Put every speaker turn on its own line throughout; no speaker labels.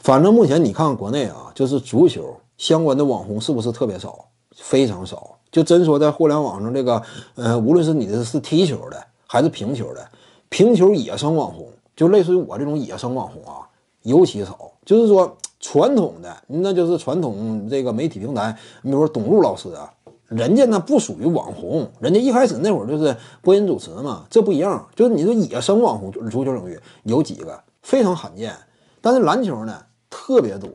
反正目前你看国内啊，就是足球相关的网红是不是特别少？非常少。就真说在互联网上这个，呃，无论是你的是踢球的还是评球的，评球野生网红，就类似于我这种野生网红啊，尤其少。就是说传统的，那就是传统这个媒体平台，你比如说董路老师啊，人家那不属于网红，人家一开始那会儿就是播音主持嘛，这不一样。就是你说野生网红，足球领域有几个非常罕见，但是篮球呢特别多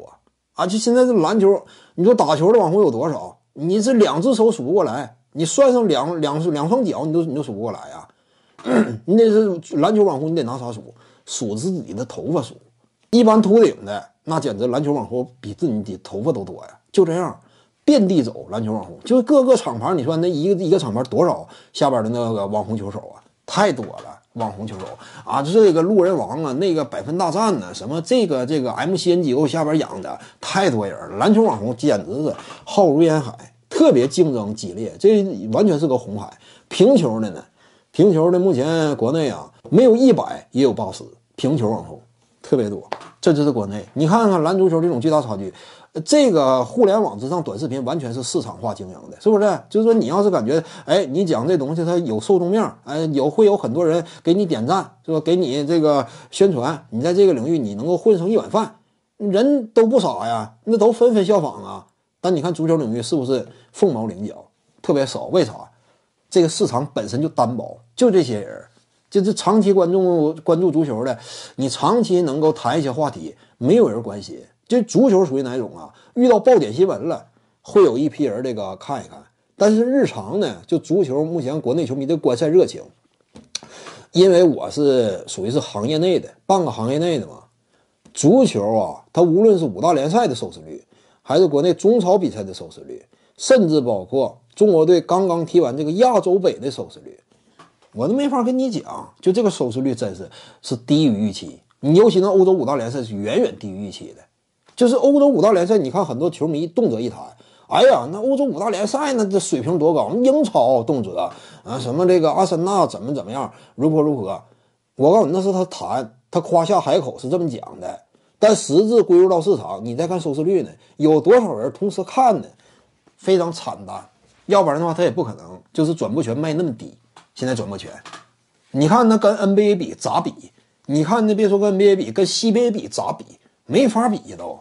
啊。就现在这篮球，你说打球的网红有多少？你这两只手数不过来，你算上两两两双脚，你都你都数不过来呀。你得是篮球网红，你得拿啥数？数自己的头发数。一般秃顶的那简直篮球网红比自己的头发都多呀。就这样，遍地走篮球网红，就是各个厂牌，你说那一个一个厂牌多少下边的那个网红球手啊？太多了，网红球手啊，这个路人王啊，那个百分大战呢，什么这个这个 MCN 机构下边养的太多人了，篮球网红简直是浩如烟海，特别竞争激烈，这完全是个红海。平球的呢，平球的目前国内啊，没有一百也有八十，平球网红特别多，这就是国内。你看看篮足球这种巨大差距。这个互联网之上短视频完全是市场化经营的，是不是？就是说，你要是感觉，哎，你讲这东西它有受众面，哎，有会有很多人给你点赞，是吧？给你这个宣传，你在这个领域你能够混上一碗饭，人都不傻呀，那都纷纷效仿啊。但你看足球领域是不是凤毛麟角，特别少？为啥？这个市场本身就单薄，就这些人，就是长期关注关注足球的，你长期能够谈一些话题，没有人关心。这足球属于哪种啊？遇到爆点新闻了，会有一批人这个看一看。但是日常呢，就足球目前国内球迷的观赛热情，因为我是属于是行业内的，半个行业内的嘛。足球啊，它无论是五大联赛的收视率，还是国内中超比赛的收视率，甚至包括中国队刚刚踢完这个亚洲杯的收视率，我都没法跟你讲。就这个收视率真是是低于预期。你尤其那欧洲五大联赛是远远低于预期的。就是欧洲五大联赛，你看很多球迷动辄一谈，哎呀，那欧洲五大联赛那这水平多高？英超动辄啊，什么这个阿森纳怎么怎么样，如何如何？我告诉你，那是他谈，他夸下海口是这么讲的，但实质归入到市场，你再看收视率呢，有多少人同时看呢？非常惨淡，要不然的话他也不可能就是转播权卖那么低。现在转播权，你看那跟 NBA 比咋比？你看那别说跟 NBA 比，跟 CBA 比咋比？没法比都。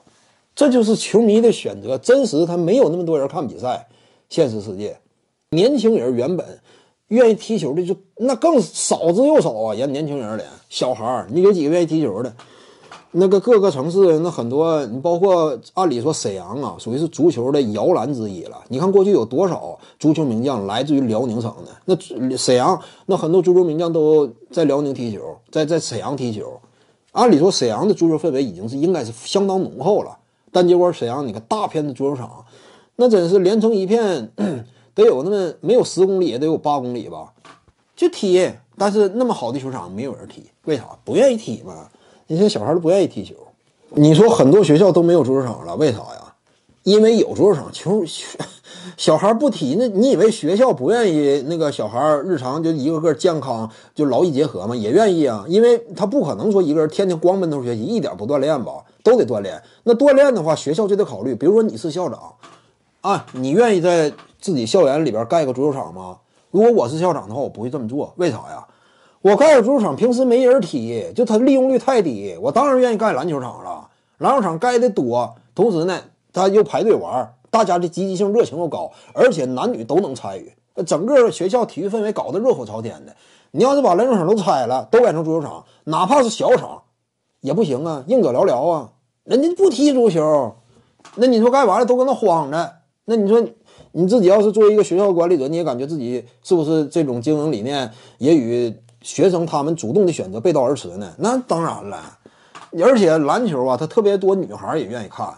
这就是球迷的选择，真实他没有那么多人看比赛。现实世界，年轻人原本愿意踢球的就那更少之又少啊！人年轻人的小孩儿，你有几个愿意踢球的？那个各个城市那很多，你包括按理说沈阳啊，属于是足球的摇篮之一了。你看过去有多少足球名将来自于辽宁省的？那沈阳那很多足球名将都在辽宁踢球，在在沈阳踢球。按理说沈阳的足球氛围已经是应该是相当浓厚了。但结果沈阳，你看大片的足球场，那真是连成一片，得有那么没有十公里也得有八公里吧，就踢。但是那么好的球场没有人踢，为啥？不愿意踢嘛。那些小孩都不愿意踢球。你说很多学校都没有足球场了，为啥呀？因为有足球场，球 小孩不踢，那你以为学校不愿意那个小孩日常就一个个健康就劳逸结合吗？也愿意啊，因为他不可能说一个人天天光闷头学习，一点不锻炼吧。都得锻炼。那锻炼的话，学校就得考虑。比如说你是校长，啊，你愿意在自己校园里边盖个足球场吗？如果我是校长的话，我不会这么做。为啥呀？我盖个足球场，平时没人踢，就它利用率太低。我当然愿意盖篮球场了。篮球场盖的多，同时呢，他又排队玩，大家的积极性、热情又高，而且男女都能参与。整个学校体育氛围搞得热火朝天的。你要是把篮球场都拆了，都改成足球场，哪怕是小场，也不行啊，硬者寥寥啊。人家不踢足球，那你说盖完了都搁那慌着，那你说你自己要是作为一个学校管理者，你也感觉自己是不是这种经营理念也与学生他们主动的选择背道而驰呢？那当然了，而且篮球啊，它特别多女孩也愿意看，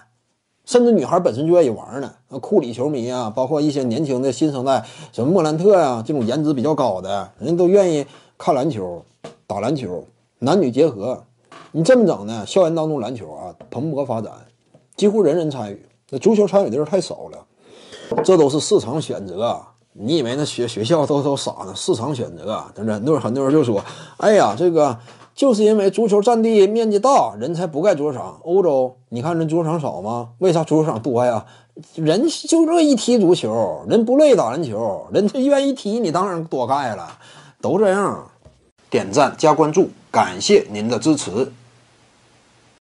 甚至女孩本身就愿意玩呢。那库里球迷啊，包括一些年轻的新生代，什么莫兰特呀，这种颜值比较高的，人家都愿意看篮球、打篮球，男女结合。你这么整呢？校园当中篮球啊蓬勃发展，几乎人人参与。那足球参与的人太少了，这都是市场选择。你以为那学学校都都傻呢？市场选择，真的，那会很多人就说：“哎呀，这个就是因为足球占地面积大，人才不盖足球场。欧洲，你看人足球场少吗？为啥足球场多呀？人就乐意踢足球，人不乐意打篮球，人家愿意踢，你当然多盖了，都这样。点赞加关注，感谢您的支持。